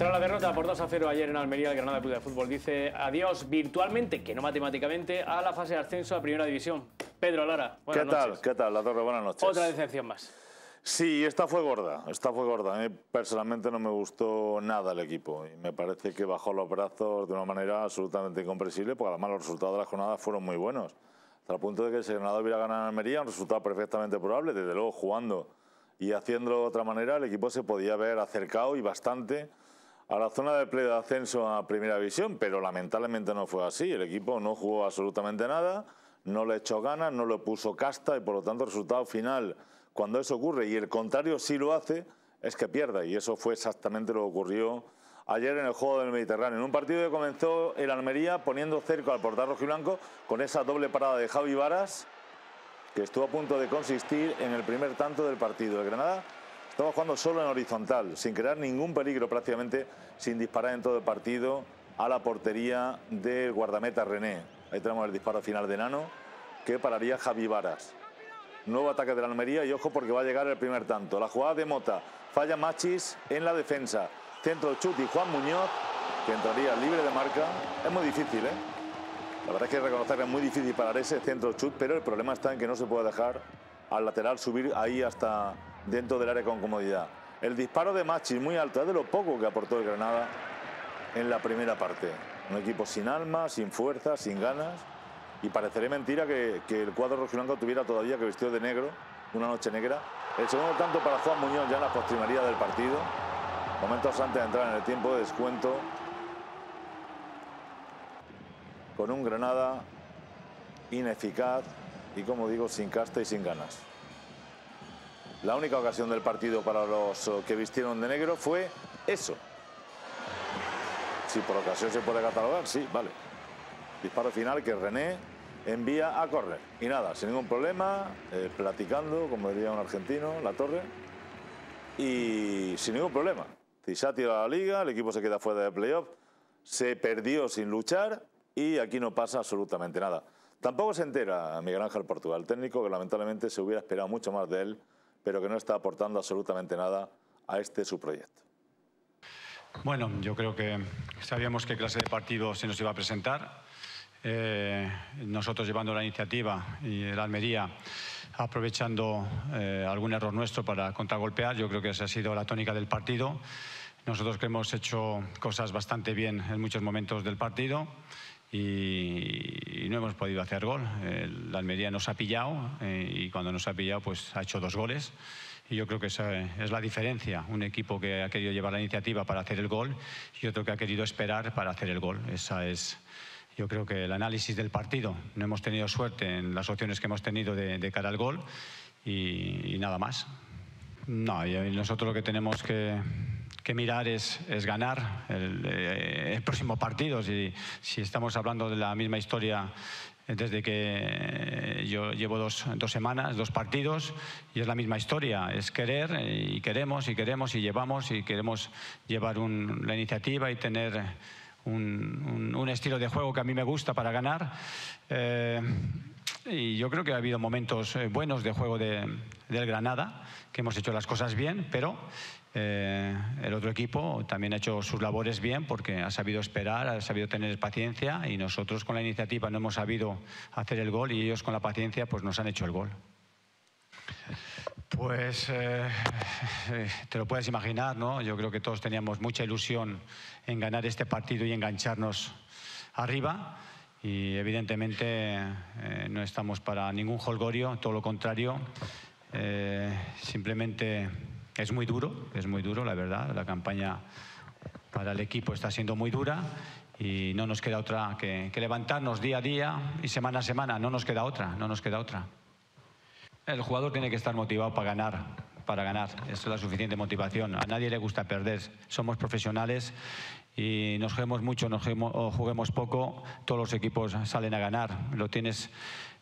Tras la derrota por 2 a 0 ayer en Almería, el Granada Club de Fútbol dice adiós virtualmente, que no matemáticamente, a la fase de ascenso a Primera División. Pedro Lara, buenas ¿Qué tal? noches. ¿Qué tal, La Torre? Buenas noches. Otra decepción más. Sí, esta fue gorda, esta fue gorda. A mí personalmente no me gustó nada el equipo y me parece que bajó los brazos de una manera absolutamente incomprensible porque además los resultados de la jornada fueron muy buenos. Hasta el punto de que si Granada hubiera ganado en Almería, un resultado perfectamente probable, desde luego jugando y haciéndolo de otra manera, el equipo se podía haber acercado y bastante a la zona de play de ascenso a Primera División, pero lamentablemente no fue así. El equipo no jugó absolutamente nada, no le echó ganas, no le puso casta y por lo tanto el resultado final, cuando eso ocurre y el contrario sí lo hace, es que pierda. Y eso fue exactamente lo que ocurrió ayer en el juego del Mediterráneo. En un partido que comenzó el Almería poniendo cerco al portal rojiblanco con esa doble parada de Javi Varas, que estuvo a punto de consistir en el primer tanto del partido. El Granada estaba jugando solo en horizontal, sin crear ningún peligro prácticamente, sin disparar en todo el partido a la portería del guardameta René. Ahí tenemos el disparo final de Nano, que pararía Javi Varas. Nuevo ataque de la Almería y ojo porque va a llegar el primer tanto. La jugada de Mota, falla Machis en la defensa. Centro Chuti, Juan Muñoz, que entraría libre de marca. Es muy difícil, ¿eh? La verdad es que reconocer que es muy difícil parar ese centro chut, pero el problema está en que no se puede dejar al lateral subir ahí hasta dentro del área con comodidad. El disparo de Machis muy alto, es de lo poco que aportó el Granada en la primera parte. Un equipo sin alma, sin fuerza, sin ganas. Y parecería mentira que, el cuadro rojiblanco tuviera todavía que vestir de negro, una noche negra. El segundo tanto para Juan Muñoz ya en la postrimería del partido. Momentos antes de entrar en el tiempo de descuento. Con un Granada ineficaz y, como digo, sin casta y sin ganas. La única ocasión del partido para los eh, que vistieron de negro fue eso. Si por ocasión se puede catalogar, sí, vale. Disparo final que René envía a córner. Y nada, sin ningún problema, eh, platicando, como diría un argentino, la torre. Y sin ningún problema. Cisá tira la liga, el equipo se queda fuera de playoff, se perdió sin luchar y aquí no pasa absolutamente nada. Tampoco se entera Miguel Ángel Portugal, técnico que lamentablemente se hubiera esperado mucho más de él, pero que no está aportando absolutamente nada a este su proyecto. Bueno, yo creo que sabíamos qué clase de partido se nos iba a presentar. Eh, nosotros llevando la iniciativa y el Almería aprovechando eh, algún error nuestro para contragolpear, yo creo que esa ha sido la tónica del partido. Nosotros que hemos hecho cosas bastante bien en muchos momentos del partido y, no hemos podido hacer gol. El Almería nos ha pillado eh, y cuando nos ha pillado pues ha hecho dos goles. Y yo creo que esa es la diferencia. Un equipo que ha querido llevar la iniciativa para hacer el gol y otro que ha querido esperar para hacer el gol. Esa es, yo creo que el análisis del partido. No hemos tenido suerte en las opciones que hemos tenido de, de cara al gol y, y nada más. No, y nosotros lo que tenemos que, que mirar es, es ganar el, eh, el, próximo partido. Si, si estamos hablando de la misma historia desde que yo llevo dos, dos, semanas, dos partidos, y es la misma historia. Es querer y queremos y queremos y llevamos y queremos llevar un, la iniciativa y tener un, un, un, estilo de juego que a mí me gusta para ganar. Eh, y yo creo que ha habido momentos eh, buenos de juego de, del Granada, que hemos hecho las cosas bien, pero eh, el otro equipo también ha hecho sus labores bien porque ha sabido esperar, ha sabido tener paciencia y nosotros con la iniciativa no hemos sabido hacer el gol y ellos con la paciencia pues nos han hecho el gol. Pues eh, te lo puedes imaginar, ¿no? Yo creo que todos teníamos mucha ilusión en ganar este partido y engancharnos arriba y evidentemente eh, no estamos para ningún holgorio, todo lo contrario. Eh, simplemente es muy duro, es muy duro, la verdad. La campaña para el equipo está siendo muy dura y no nos queda otra que, levantarnos día a día y semana a semana. No nos queda otra, no nos queda otra. El jugador tiene que estar motivado para ganar, para ganar. Es la suficiente motivación. A nadie le gusta perder. Somos profesionales y nos juguemos mucho, nos juguemos, o juguemos poco, todos los equipos salen a ganar. Lo tienes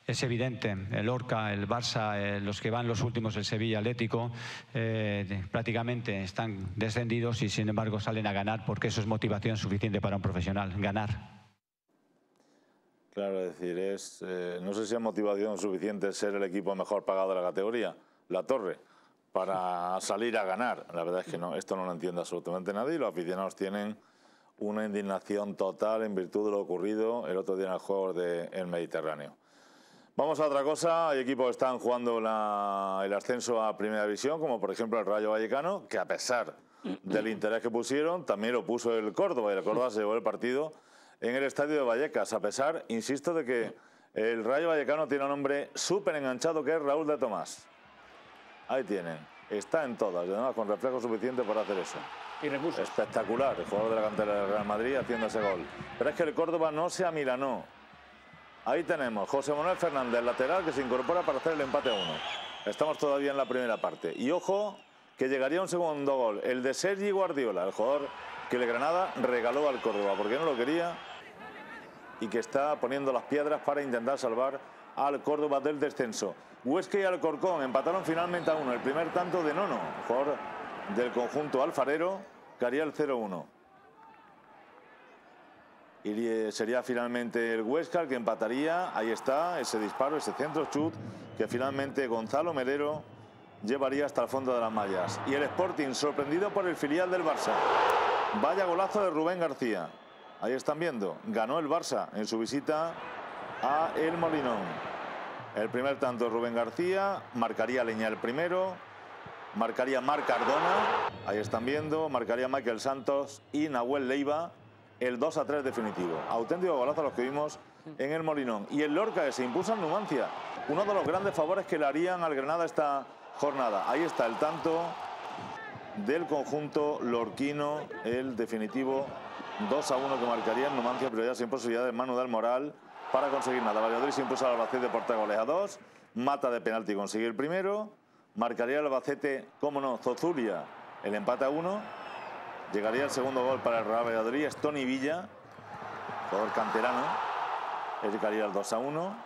es evidente. El Orca, el Barça, eh, los que van los últimos, el Sevilla Atlético, eh, prácticamente están descendidos y sin embargo salen a ganar porque eso es motivación suficiente para un profesional, ganar. Claro, es decir, es, eh, no sé si es motivación suficiente ser el equipo mejor pagado de la categoría, la Torre, para salir a ganar. La verdad es que no, esto no lo entiende absolutamente nadie y los aficionados tienen una indignación total en virtud de lo ocurrido el otro día en el juego del Mediterráneo. Vamos a otra cosa, hay equipos que están jugando el ascenso a Primera División, como por ejemplo el Rayo Vallecano, que a pesar del interés que pusieron, también lo puso el Córdoba, y el Córdoba se llevó el partido en el estadio de Vallecas, a pesar, insisto, de que el Rayo Vallecano tiene un hombre súper enganchado que es Raúl de Tomás. Ahí tienen, está en todas, además con reflejo suficiente para hacer eso. Y recursos. Espectacular, el jugador de la cantera del Real Madrid haciendo ese gol. Pero es que el Córdoba no se amilanó. Ahí tenemos José Manuel Fernández, lateral, que se incorpora para hacer el empate a uno. Estamos todavía en la primera parte. Y ojo, que llegaría un segundo gol, el de Sergi Guardiola, el jugador que el Granada regaló al Córdoba porque no lo quería y que está poniendo las piedras para intentar salvar al Córdoba del descenso. Huesca y Alcorcón empataron finalmente a uno. El primer tanto de Nono, jugador del conjunto alfarero, que haría el 0-1. Y sería finalmente el Huesca el que empataría. Ahí está, ese disparo, ese centro chut, que finalmente Gonzalo Melero llevaría hasta el fondo de las mallas. Y el Sporting, sorprendido por el filial del Barça. Vaya golazo de Rubén García. Ahí están viendo, ganó el Barça en su visita a El Molinón. El primer tanto Rubén García, marcaría Leña el primero, marcaría Marc Cardona, ahí están viendo, marcaría Michael Santos y Nahuel Leiva el 2 a 3 definitivo. Auténtico golazo los que vimos en el Molinón. Y el Lorca que se impuso en Numancia, uno de los grandes favores que le harían al Granada esta jornada. Ahí está el tanto del conjunto lorquino, el definitivo 2 a 1 que marcaría en Numancia, pero ya sin de Manu del Moral para conseguir nada. Valladolid se impuso al Albacete por 3 goles a 2. Mata de penalti consigue el primero. Marcaría el Albacete, cómo no, Zozulia, el empate a 1. Llegaría el segundo gol para el Real es Tony Villa, jugador canterano. Llegaría el 2 a 1.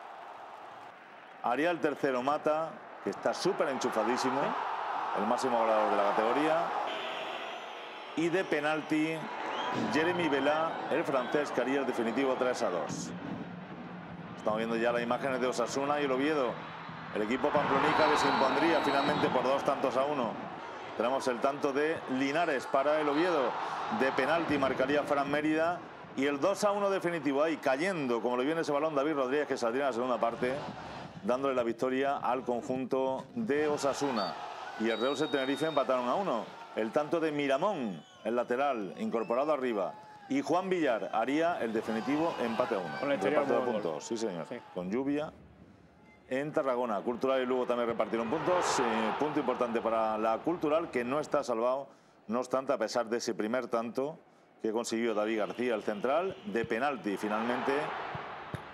Haría el tercero Mata, que está súper enchufadísimo, el máximo goleador de la categoría. Y de penalti Jeremy Vela, el francés, que haría el definitivo 3 a 2. Estamos viendo ya las imágenes de Osasuna y el Oviedo. El equipo pamplonica que se impondría finalmente por dos tantos a uno. Tenemos el tanto de Linares para el Oviedo. De penalti marcaría Fran Mérida. Y el 2 a 1 definitivo ahí, cayendo, como le viene ese balón David Rodríguez, que saldría en la segunda parte, dándole la victoria al conjunto de Osasuna. Y el Real de Tenerife empataron a uno. El tanto de Miramón, el lateral, incorporado arriba. Y Juan Villar haría el definitivo empate a uno. Con el de puntos, sí señor. Con lluvia en Tarragona. Cultural y luego también repartieron puntos. Eh, punto importante para la Cultural que no está salvado, no obstante, a pesar de ese primer tanto que consiguió David García, el central, de penalti. Finalmente,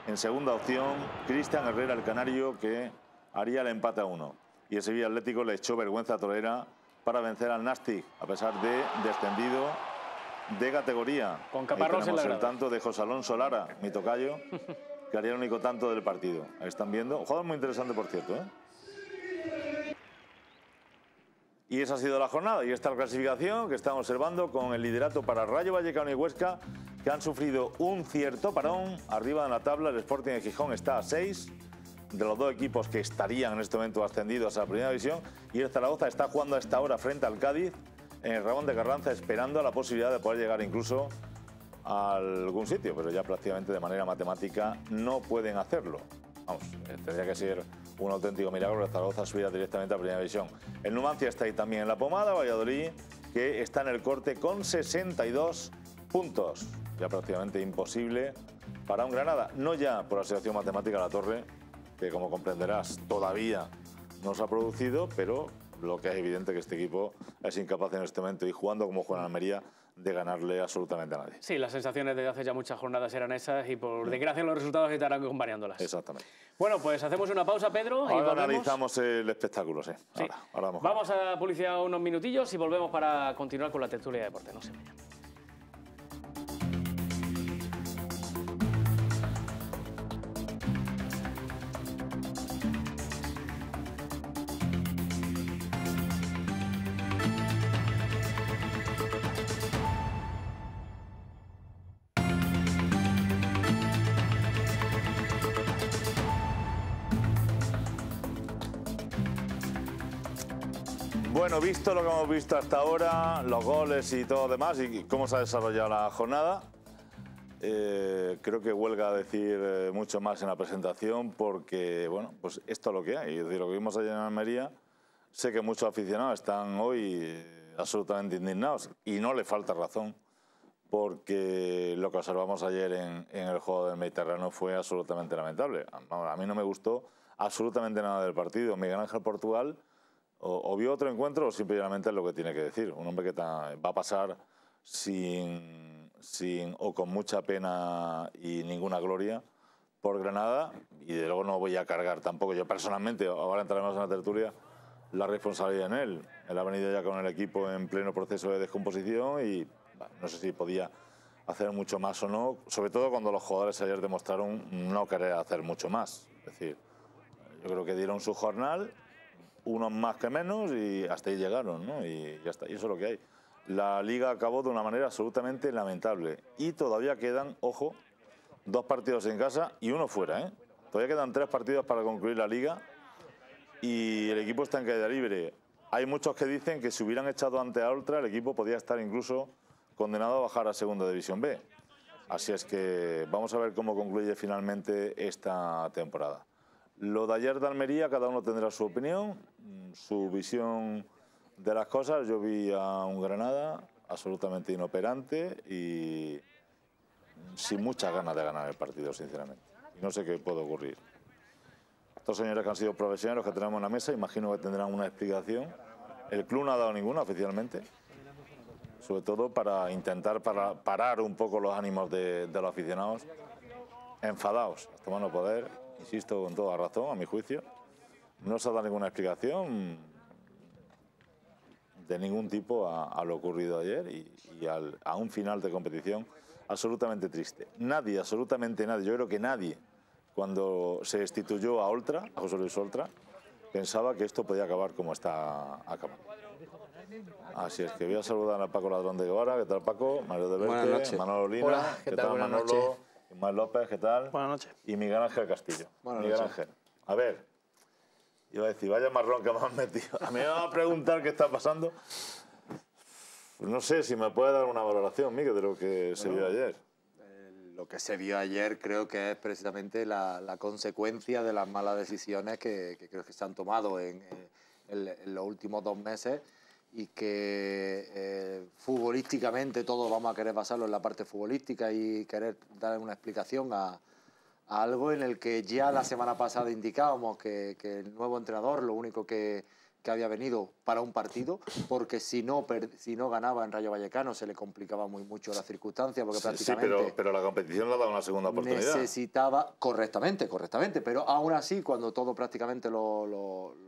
en segunda opción, Cristian Herrera, el canario, que haría el empate a uno. Y el Sevilla Atlético le echó vergüenza a Torera para vencer al Nastic, a pesar de descendido de categoría. Con Caparrós en la el tanto de José Alonso Lara, mi tocayo, que haría el único tanto del partido. Ahí están viendo. Un jugador muy interesante, por cierto. ¿eh? Y esa ha sido la jornada y esta clasificación que estamos observando con el liderato para Rayo Vallecano y Huesca, que han sufrido un cierto parón. Arriba en la tabla, el Sporting de Gijón está a 6 de los dos equipos que estarían en este momento ascendidos a la primera división. Y el Zaragoza está jugando a esta hora frente al Cádiz en el Ramón de Carranza, esperando la posibilidad de poder llegar incluso a algún sitio, pero ya prácticamente de manera matemática no pueden hacerlo. Vamos, eh, tendría que ser un auténtico milagro que Zaragoza subiera directamente a Primera División. El Numancia está ahí también la pomada, Valladolid, que está en el corte con 62 puntos. Ya prácticamente imposible para un Granada, no ya por la situación matemática de la Torre, que como comprenderás todavía no se ha producido, pero lo que es evidente que este equipo es incapaz en este momento y jugando como juega en Almería de ganarle absolutamente a nadie. Sí, las sensaciones de hace ya muchas jornadas eran esas y por desgracia los resultados estarán variándolas. Exactamente. Bueno, pues hacemos una pausa, Pedro. Ahora analizamos el espectáculo, sí. Ahora, vamos. vamos a publicidad unos minutillos y volvemos para continuar con la tertulia de deporte. No se vayan. Bueno, visto lo que hemos visto hasta ahora, los goles y todo demás, y cómo se ha desarrollado la jornada, eh, creo que huelga decir eh, mucho más en la presentación porque, bueno, pues esto es lo que hay. Es decir, lo que vimos ayer en Almería, sé que muchos aficionados están hoy eh, absolutamente indignados y no le falta razón porque lo que observamos ayer en, el juego del Mediterráneo fue absolutamente lamentable. A, mí no me gustó absolutamente nada del partido. Miguel Ángel Portugal o, vio otro encuentro o simplemente es lo que tiene que decir. Un hombre que va a pasar sin, sin o con mucha pena y ninguna gloria por Granada y de luego no voy a cargar tampoco yo personalmente, ahora entraremos en la tertulia, la responsabilidad en él. Él ha venido ya con el equipo en pleno proceso de descomposición y no sé si podía hacer mucho más o no, sobre todo cuando los jugadores ayer demostraron no querer hacer mucho más. Es decir, yo creo que dieron su jornal, unos más que menos, y hasta ahí llegaron, ¿no? Y ya está, y eso es lo que hay. La liga acabó de una manera absolutamente lamentable. Y todavía quedan, ojo, dos partidos en casa y uno fuera, ¿eh? Todavía quedan tres partidos para concluir la liga y el equipo está en caída libre. Hay muchos que dicen que si hubieran echado ante a Ultra, el equipo podía estar incluso condenado a bajar a Segunda División B. Así es que vamos a ver cómo concluye finalmente esta temporada. Lo de ayer de Almería, cada uno tendrá su opinión, su visión de las cosas. Yo vi a un Granada absolutamente inoperante y sin muchas ganas de ganar el partido, sinceramente. No sé qué puede ocurrir. Estos señores que han sido profesionales que tenemos en la mesa, imagino que tendrán una explicación. El club no ha dado ninguna oficialmente sobre todo para intentar para parar un poco los ánimos de, los aficionados enfadados, tomando poder, insisto, con toda razón, a mi juicio. No se ha dado ninguna explicación de ningún tipo a, lo ocurrido ayer y, a un final de competición absolutamente triste. Nadie, absolutamente nadie, yo creo que nadie, cuando se destituyó a Oltra, a José Luis Oltra, pensaba que esto podía acabar como está acabando. Así es que voy a saludar a Paco Ladrón de Guevara. ¿Qué tal, Paco? Mario de Verte, Manolo Lina. ¿qué, tal, Manolo? Ismael López, ¿qué tal? Buenas noches. Y Miguel Ángel Castillo. Buenas Miguel Ángel. A ver, iba a decir, vaya marrón que me han metido. A mí me van a preguntar qué está pasando. No sé si me puede dar una valoración, Miguel, de lo que se vio ayer. lo que se vio ayer creo que es precisamente la, consecuencia de las malas decisiones que, creo que se han tomado en los últimos dos meses y que eh, futbolísticamente todos vamos a querer basarlo en la parte futbolística y querer dar una explicación a, algo en el que ya la semana pasada indicábamos que, el nuevo entrenador lo único que, que, había venido para un partido, porque si no, si no ganaba en Rayo Vallecano se le complicaba muy mucho la circunstancia, porque prácticamente... Sí, pero, pero la competición le ha dado una segunda oportunidad. Necesitaba, correctamente, correctamente, pero aún así, cuando todo prácticamente lo lo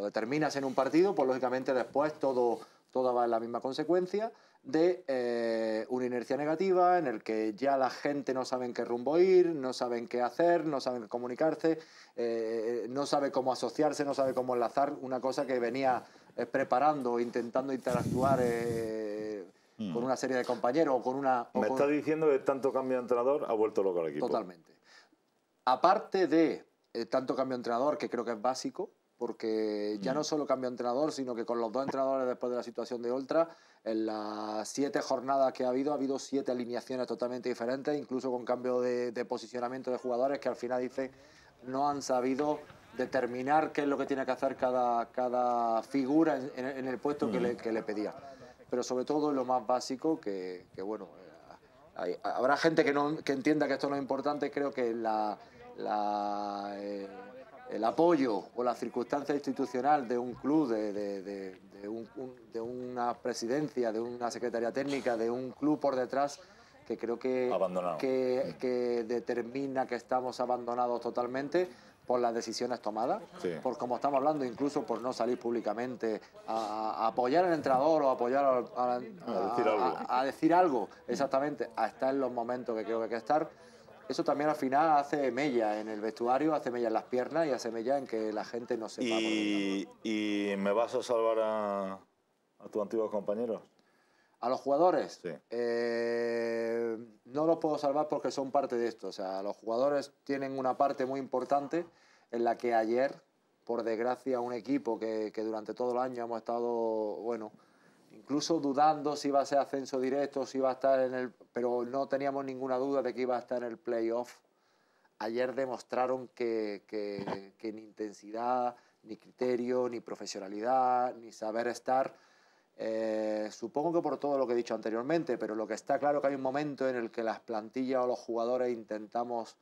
determinas en un partido, pues lógicamente después todo, todo va en la misma consecuencia de eh, una inercia negativa en el que ya la gente no sabe en qué rumbo ir, no saben qué hacer, no saben comunicarse, eh, no sabe cómo asociarse, no sabe cómo enlazar una cosa que venía eh, preparando, intentando interactuar mm. con una serie de compañeros o con una... Me está diciendo que tanto cambio de entrenador ha vuelto loco al equipo. Totalmente. Aparte de tanto cambio de entrenador, que creo que es básico, porque ya no solo cambió entrenador, sino que con los dos entrenadores después de la situación de Ultra, en las siete jornadas que ha habido, ha habido siete alineaciones totalmente diferentes, incluso con cambio de, posicionamiento de jugadores que al final dice no han sabido determinar qué es lo que tiene que hacer cada, cada figura en, el puesto que, le, que, le, pedía. Pero sobre todo lo más básico, que, bueno, eh, habrá gente que, no, que entienda que esto no es importante, creo que la... la eh, el apoyo o la circunstancia institucional de un club, de, de, una presidencia, de una secretaría técnica, de un club por detrás, que creo que, que, que, determina que estamos abandonados totalmente por las decisiones tomadas, por como estamos hablando, incluso por no salir públicamente a, apoyar al entrenador o apoyar a, decir algo. a, decir algo, exactamente, a estar en los momentos que creo que hay que estar eso también al final hace mella en el vestuario, hace mella en las piernas y hace mella en que la gente no sepa. ¿Y, ¿y me vas a salvar a, a tus antiguos compañeros? ¿A los jugadores? Sí. Eh, no los puedo salvar porque son parte de esto. O sea, los jugadores tienen una parte muy importante en la que ayer por desgracia, un equipo que, que durante todo el año hemos estado, bueno, incluso dudando si iba a ser ascenso directo, si iba a estar en el... Pero no teníamos ninguna duda de que iba a estar en el playoff. Ayer demostraron que, que, que ni intensidad, ni criterio, ni profesionalidad, ni saber estar eh, supongo que por todo lo que he dicho anteriormente, pero lo que está claro que hay un momento en el que las plantillas o los jugadores intentamos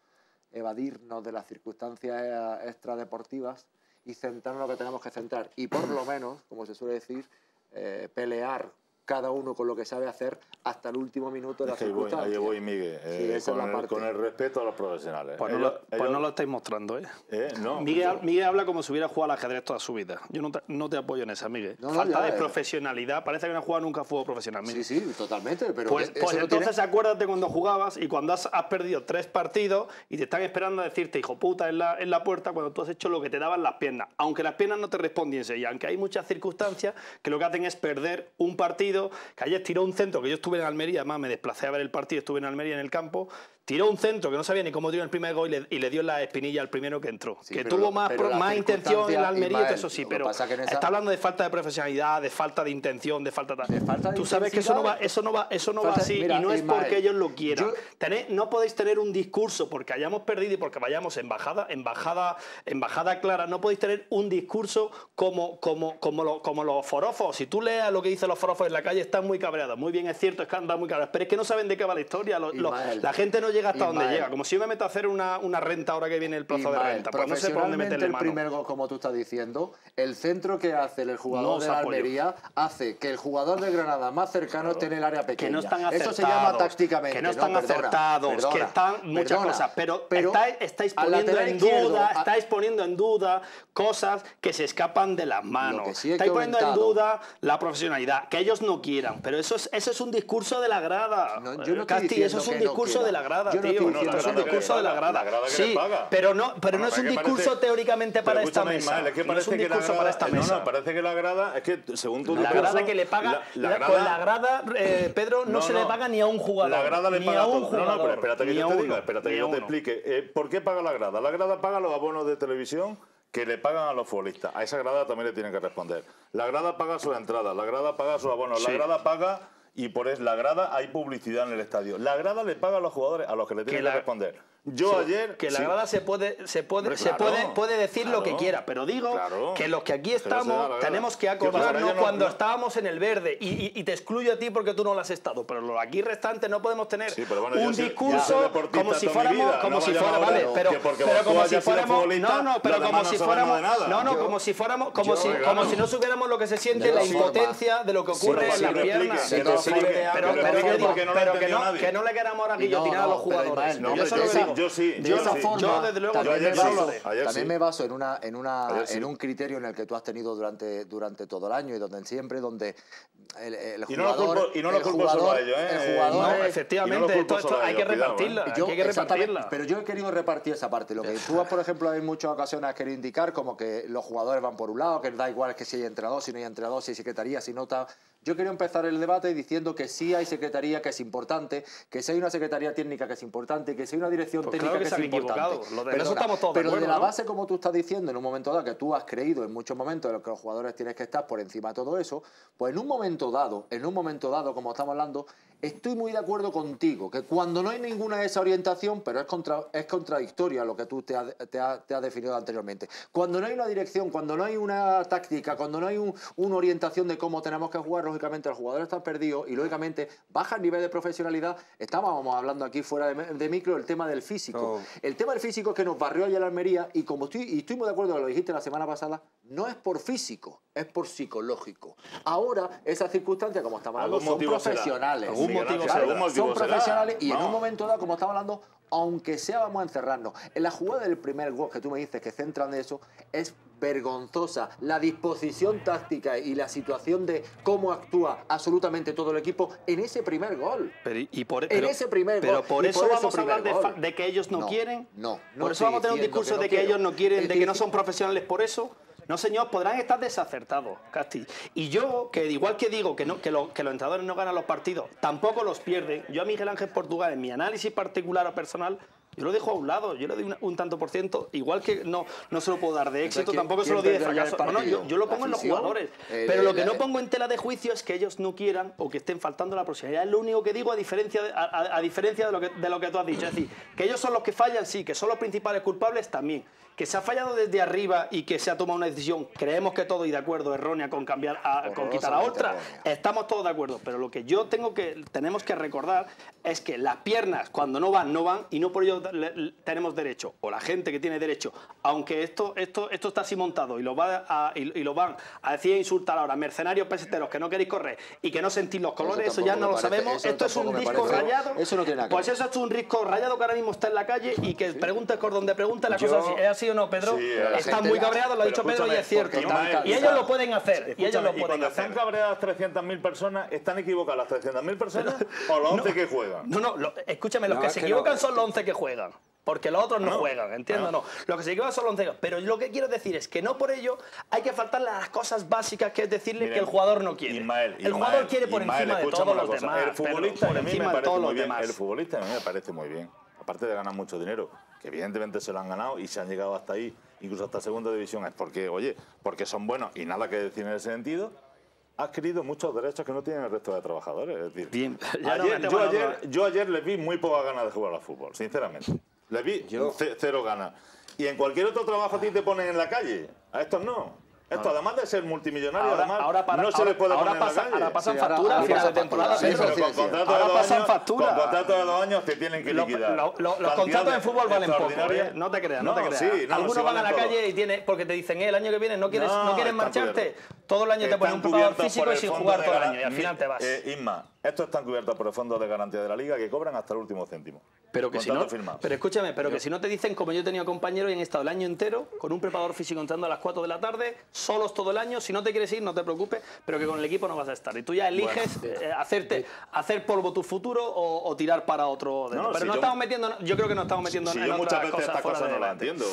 evadirnos de las circunstancias extradeportivas y centrarnos en lo que tenemos que centrar. Y por lo menos, como se suele decir, eh, pelear cada uno con lo que sabe hacer hasta el último minuto de la circunstancia. Ahí voy, Miguel, eh, con, el, con, el, respeto a los profesionales. Pues, no, lo, pues no, lo, estáis mostrando, ¿eh? ¿Eh? No, Miguel, Miguel, habla como si hubiera jugado al ajedrez toda su vida. Yo no te, no te apoyo en esa, Miguel. Falta de eh. profesionalidad. Parece que no ha jugado nunca fútbol profesional. Sí, sí, totalmente. Pero pues, pues entonces acuérdate cuando jugabas y cuando has, has, perdido tres partidos y te están esperando a decirte, hijo puta, en la, en la puerta cuando tú has hecho lo que te daban las piernas. Aunque las piernas no te respondiesen y aunque hay muchas circunstancias que lo que hacen es perder un partido que ayer tiró un centro que yo estuve en Almería, además me desplacé a ver el partido, estuve en Almería en el campo, tiró un centro que no sabía ni cómo tiró el primer gol y le, dio la espinilla al primero que entró. que tuvo más, más intención en la Almería, eso sí, pero está hablando de falta de profesionalidad, de falta de intención, de falta de... Tú sabes que eso no va, eso no va, eso no va así y no es porque ellos lo quieran. no podéis tener un discurso porque hayamos perdido y porque vayamos embajada, embajada, embajada clara, no podéis tener un discurso como, como, como, como los forofos. Si tú leas lo que dicen los forofos en la calle, están muy cabreados. Muy bien, es cierto, están muy cabreados, pero es que no saben de qué va la historia. la gente no llega llega hasta donde llega. Como si yo me meto a hacer una, una, renta ahora que viene el plazo de renta. Pues no sé por dónde meterle el primer gol, como tú estás diciendo, el centro que hace el jugador de la Almería hace que el jugador de Granada más cercano esté en el área pequeña. Que no están Eso se llama tácticamente. Que no están acertados, que están muchas cosas. Pero, estáis, estáis poniendo en duda, estáis poniendo en duda cosas que se escapan de las manos. estáis poniendo en duda la profesionalidad, que ellos no quieran. Pero eso es, eso es un discurso de la grada. yo no Casti, eso es un discurso de la grada tío. No, es un discurso de la grada. sí, pero no, pero no es un discurso teóricamente para esta mesa. Es que parece que la grada, No, no, parece que la grada, es que según tu La grada que le paga, con la grada, eh, Pedro, no se le paga ni a un jugador. La grada le paga a un jugador. No, no, pero espérate que yo te diga, espérate que yo te explique. Eh, ¿Por qué paga la grada? La grada paga los abonos de televisión que le pagan a los futbolistas. A esa grada también le tienen que responder. La grada paga sus entradas, la grada paga sus abonos, la grada paga y por eso la grada hay publicidad en el estadio. La grada le paga a los jugadores a los que le tienen que, responder. Yo ayer. Que la grada se puede, se puede, se puede, puede decir lo que quiera, pero digo que los que aquí estamos tenemos que acordarnos cuando estábamos en el verde. Y, te excluyo a ti porque tú no lo has estado. Pero los aquí restantes no podemos tener un discurso como si fuéramos. Como si fuera, vale, pero, pero como si fuéramos. No, no, pero como si fuéramos. No, no, como si fuéramos. Como si, como si no supiéramos lo que se siente la impotencia de lo que ocurre en la pierna. Pero que no le queramos ahora guillotinar a los jugadores. Yo solo yo sí. De esa forma, desde luego, también, me baso, también me baso en, una, en, una, en un criterio en el que tú has tenido durante, durante todo el año y donde siempre, donde el, el y jugador... Y no lo culpo, solo a ellos, ¿eh? El jugador no, efectivamente, esto hay que repartirla, ¿eh? hay que repartirla. Pero yo he querido repartir esa parte. Lo que tú, por ejemplo, en muchas ocasiones has querido indicar como que los jugadores van por un lado, que da igual que si hay entrenador, si no hay entrenador, si hay secretaría, si no está... Yo quería empezar el debate diciendo que sí hay secretaría que es importante, que sí hay una secretaría técnica que es importante, que sí hay una dirección pues técnica que, es importante. pero eso estamos todos pero de, la base, como tú estás diciendo, en un momento dado, que tú has creído en muchos momentos en los que los jugadores tienen que estar por encima de todo eso, pues en un momento dado, en un momento dado, como estamos hablando, estoy muy de acuerdo contigo, que cuando no hay ninguna de esa orientación, pero es, contra, es contradictoria lo que tú te has definido anteriormente, cuando no hay una dirección, cuando no hay una táctica, cuando no hay una orientación de cómo tenemos que jugar, lógicamente el jugador está perdido y lógicamente baja el nivel de profesionalidad. Estábamos hablando aquí fuera de, micro el tema del físico. El tema del físico es que nos barrió ayer la Almería y como estoy, y estoy muy de acuerdo con lo que dijiste la semana pasada, no es por físico, es por psicológico. Ahora, esas circunstancias, como estamos hablando, son profesionales. son profesionales y en un momento dado, como estamos hablando, aunque sea vamos a encerrarnos. En la jugada del primer gol que tú me dices que centran de eso, es vergonzosa la disposición táctica y la situación de cómo actúa absolutamente todo el equipo en ese primer gol. Pero, y por, en ese primer pero gol. Por eso vamos a hablar de, que ellos no, quieren. No, no. Por eso vamos a tener un discurso de que ellos no quieren, de que no son profesionales por eso. No, señor, podrán estar desacertados, Casti. Y yo, que igual que digo que, no, que, los entrenadores no ganan los partidos, tampoco los pierden. Yo a Miguel Ángel Portugal, en mi análisis particular o personal, Yo lo dejo a un lado, yo le doy un, un tanto por ciento, igual que no, no se lo puedo dar de éxito, ¿quién- tampoco se lo doy de fracaso. No, no, yo, yo lo ¿La pongo en los jugadores. Eh, pero lo que no pongo en tela de juicio es que ellos no quieran o que estén faltando la profesionalidad. Es lo único que digo a diferencia de, a, a- a diferencia de, lo que, de lo que tú has dicho. Es decir, que ellos son los que fallan, sí, que son los principales culpables también. Que se ha fallado desde arriba y que se ha tomado una decisión, creemos que todo y de acuerdo, errónea con cambiar a, con quitar a otra, estamos todos de acuerdo. Pero lo que yo tengo que, tenemos que recordar es que las piernas cuando no van, no van y no por ello le- le- tenemos derecho, o la gente que tiene derecho, aunque esto, esto, esto está así montado y lo, va a- y, y lo van a decir e insultar ahora, mercenarios peseteros que no queréis correr y que no sentís los colores, eso, ya no lo parece- sabemos. Esto es un disco parece- rayado. eso no tiene nada que Pues eso es un disco rayado que ahora mismo está en la calle y que preguntes por donde pregunte la Yo- cosa. ¿Es así o no, Pedro? Sí, Están gente- muy cabreados, lo ha dicho Pedro y es cierto. Ismael, Y ellos lo pueden hacer. Y ellos lo y pueden cuando hacer. están cabreadas 300.000 personas, ¿están equivocadas las 300.000 personas o los 11 que juegan? No, no, lo- escúchame, los No, que es se que equivocan no. son los 11 que juegan. Porque los otros no, No. juegan, entiendo, Ah. no. Los que se equivocan son los 11 que juegan. Pero lo que quiero decir es que no por ello hay que faltarle a las cosas básicas, que es decirle Miren, que el jugador no quiere. Ismael, el Ismael, jugador quiere por Ismael, encima de todos los cosa. demás. El futbolista Pedro, a por mí me encima de parece todos muy los bien. demás. El futbolista a mí me parece muy bien. Aparte de ganar mucho dinero, que evidentemente se lo han ganado y se han llegado hasta ahí, incluso hasta segunda división, es porque, oye, porque son buenos y nada que decir en ese sentido. Ha adquirido muchos derechos que no tienen el resto de trabajadores. Es decir, Bien, ya no ayer- yo, ayer, yo ayer les vi muy pocas ganas de jugar al fútbol, sinceramente. Les vi Yo- ce- cero ganas. Y en cualquier otro trabajo a ti te ponen en la calle. A estos no. Esto, además de ser multimillonario, Ahora, además, ahora, para- no se ahora- les puede ahora poner en la pasa- calle. ahora pasan Sí, ahora- factura a final de pasan temporada. Sí, pero con sí, contrato Ahora de dos pasan años, factura. Con contrato de dos años te tienen que liquidar. lo- lo- los contratos de fútbol valen poco. ¿eh? no te creas, no, te creas. sí, no, Algunos sí van a la todo. calle y tiene, porque te dicen, eh, el año que viene no quieres, no, No, quieres marcharte, cubiertos. todo el año te ponen un preparador físico y sin jugar todo el año y al final te vas. Eh, Isma, estos están cubiertos por el fondo de garantía de la liga que cobran hasta el último céntimo. Pero que si no, firmado. pero escúchame, pero que si no te dicen, como yo he tenido compañeros y han estado el año entero con un preparador físico entrando a las 4 de la tarde, solos todo el año, si no te quieres ir, no te preocupes, pero que con el equipo no vas a estar. Y tú ya eliges eh, hacerte, hacer polvo tu futuro o, o tirar para otro. de- No, pero si no yo- estamos metiendo, yo creo que no estamos metiendo Si en yo otras muchas veces estas cosas no las entiendo,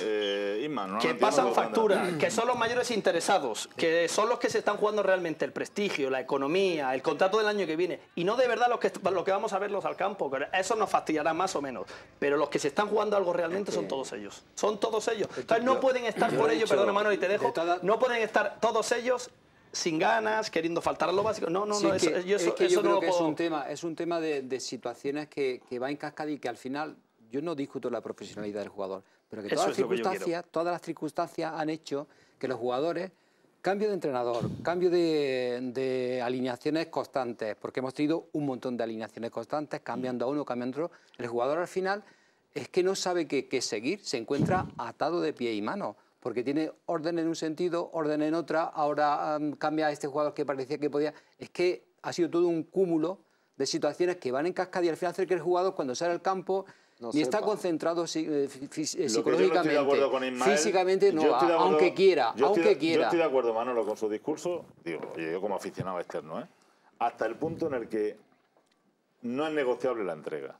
eh. No que pasan porque- factura, que son los mayores interesados, que son los que se están jugando realmente el prestigio, la economía, el contrato del año que viene, y no de verdad los que, los que vamos a verlos al campo, que eso nos fastidiará más o menos, pero los que se están jugando algo realmente son todos ellos, son todos ellos. Entonces no pueden estar por ello, perdón Manuel, y te dejo, no pueden estar todos ellos sin ganas, queriendo faltar a lo básico. No, no, Sí, no, es eso, yo es que eso yo no creo lo que es un tema, es un tema de, de situaciones que, que va en cascada y que al final yo no discuto la profesionalidad del jugador, pero que Eso todas las lo que circunstancias, todas las circunstancias han hecho que los jugadores cambio de entrenador, cambio de, alineaciones constantes, porque hemos tenido un montón de alineaciones constantes, cambiando a uno, cambiando a otro. El jugador al final es que no sabe qué, seguir, se encuentra atado de pie y mano, porque tiene orden en un sentido, orden en otra, ahora am, cambia este jugador que parecía que podía. Es que ha sido todo un cúmulo de situaciones que van en cascada y al final hace que el jugador cuando sale al campo No ni está concentrado eh, yo eh, no psicológicamente, estoy de acuerdo con Ismael, físicamente no, yo estoy de acuerdo- aunque quiera, yo estoy aunque de- Yo quiera. estoy de acuerdo, Manolo, con su discurso, digo, oye, yo como aficionado externo, ¿eh? hasta el punto en el que no es negociable la entrega.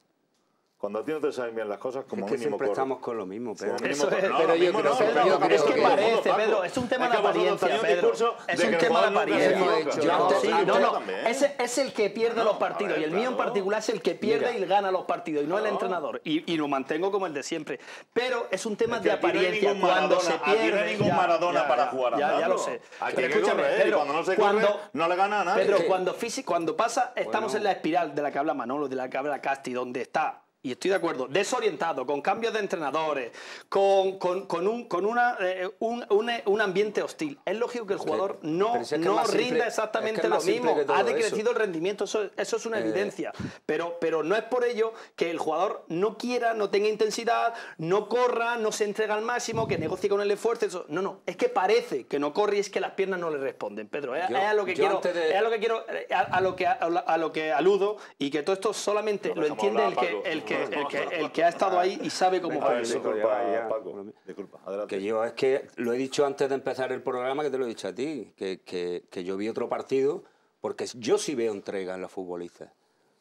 Cuando a ti no te salen bien las cosas, como Es que mínimo siempre corre. estamos con lo mismo, mínimo Eso es, No, pero yo creo no, que- pero yo vosotros creo Es que tenéis parece. Pedro, es un tema Es de que vosotros apariencia, Pedro. Es de un tema de apariencia. no, no, ese es el que pierde No, los a partidos ver, y el mío en particular es el que pierde Mira. y gana los partidos y no el entrenador. Y, y lo mantengo como el de siempre. Pero es un tema Es que de apariencia. Cuando Maradona, se aquí no hay pierde. ningún Maradona para jugar Ya, ya lo sé. Escúchame, Pedro, cuando no le gana a nadie. Pedro, cuando, pasa, estamos en la espiral de la que habla Manolo, de la que habla Casti, donde está y estoy de acuerdo, desorientado, con cambios de entrenadores, con, con, con un, con una, eh, un, un- un ambiente hostil. Es lógico que el jugador no, pero si es que no simple- rinda es exactamente que lo mismo. Ha eso. decrecido el rendimiento, eso, eso es una evidencia. Pero, pero no es por ello que el jugador no quiera, no tenga intensidad, no corra, no se entrega al máximo, que negocie con el esfuerzo. eso- No, no, es que parece que no corre y es que las piernas no le responden, Pedro. Es, Yo- es a lo que quiero, de- es a lo que quiero, eh, a, a lo que a, a lo que aludo y que todo esto solamente No lo entiende que, el que, el que, el que ha estado ahí y sabe cómo juega. disculpa. Paco. Disculpa, adelante. Que yo es que lo he dicho antes de empezar el programa, que te lo he dicho a ti, que, que- que yo vi otro partido, porque yo sí veo entrega en los futbolistas.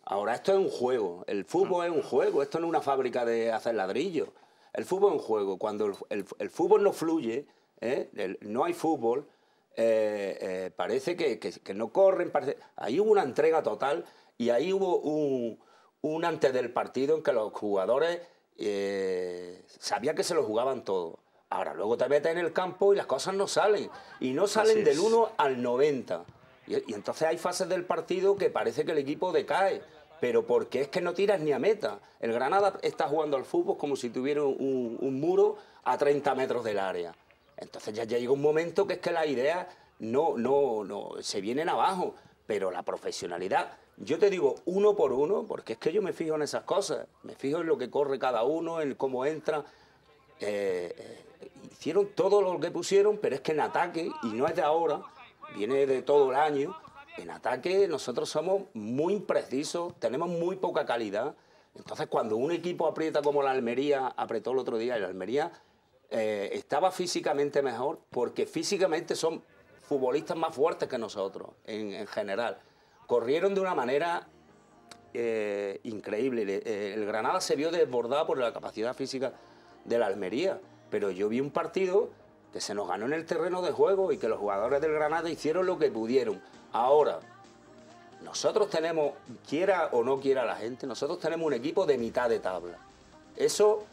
Ahora, esto es un juego, el fútbol es un juego, esto no es una fábrica de hacer ladrillos. El fútbol es un juego, cuando el, el- el fútbol no fluye, ¿eh? El- no hay fútbol, eh, eh, parece que, que- que no corren, parece... ahí hubo una entrega total y ahí hubo un, un antes del partido en que los jugadores eh, sabía que se lo jugaban todo. Ahora, luego te metes en el campo y las cosas no salen. Y no salen del 1 al 90. Y, y entonces hay fases del partido que parece que el equipo decae. Pero porque es que no tiras ni a meta. El Granada está jugando al fútbol como si tuviera un, un muro a 30 metros del área. Entonces ya, ya llega un momento que es que las ideas no, no, no, se vienen abajo. Pero la profesionalidad, yo te digo uno por uno, porque es que yo me fijo en esas cosas. Me fijo en lo que corre cada uno, en cómo entra. Eh, eh, hicieron todo lo que pusieron, pero es que en ataque, y no es de ahora, viene de todo el año, en ataque nosotros somos muy imprecisos, tenemos muy poca calidad. Entonces cuando un equipo aprieta como la Almería, apretó el otro día, la Almería eh, estaba físicamente mejor, porque físicamente son futbolistas más fuertes que nosotros, en, en general. Corrieron de una manera eh, increíble. Eh, el Granada se vio desbordado por la capacidad física de la Almería, pero yo vi un partido que se nos ganó en el terreno de juego y que los jugadores del Granada hicieron lo que pudieron. Ahora, nosotros tenemos, quiera o no quiera la gente, nosotros tenemos un equipo de mitad de tabla. Eso,